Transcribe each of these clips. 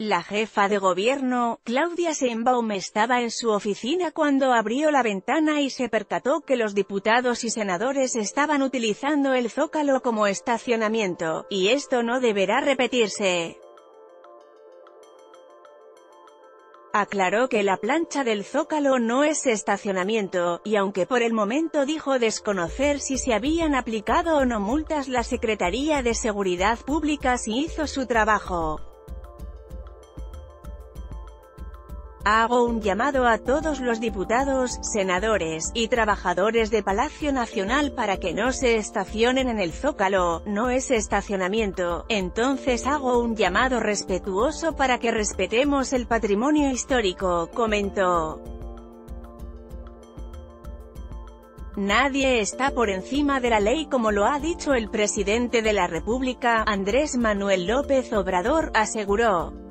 La jefa de gobierno, Claudia Sheinbaum estaba en su oficina cuando abrió la ventana y se percató que los diputados y senadores estaban utilizando el Zócalo como estacionamiento, y esto no deberá repetirse. Aclaró que la plancha del Zócalo no es estacionamiento, y aunque por el momento dijo desconocer si se habían aplicado o no multas la Secretaría de Seguridad Pública sí hizo su trabajo. Hago un llamado a todos los diputados, senadores, y trabajadores de Palacio Nacional para que no se estacionen en el Zócalo, no es estacionamiento, entonces hago un llamado respetuoso para que respetemos el patrimonio histórico, comentó. Nadie está por encima de la ley como lo ha dicho el presidente de la República, Andrés Manuel López Obrador, aseguró.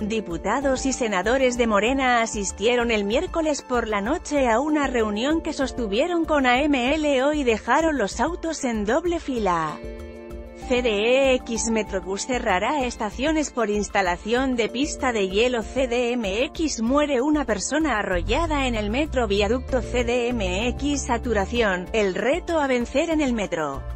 Diputados y senadores de Morena asistieron el miércoles por la noche a una reunión que sostuvieron con AMLO y dejaron los autos en doble fila. CDEX Metrobús cerrará estaciones por instalación de pista de hielo CDMX muere una persona arrollada en el metro viaducto CDMX saturación, el reto a vencer en el metro.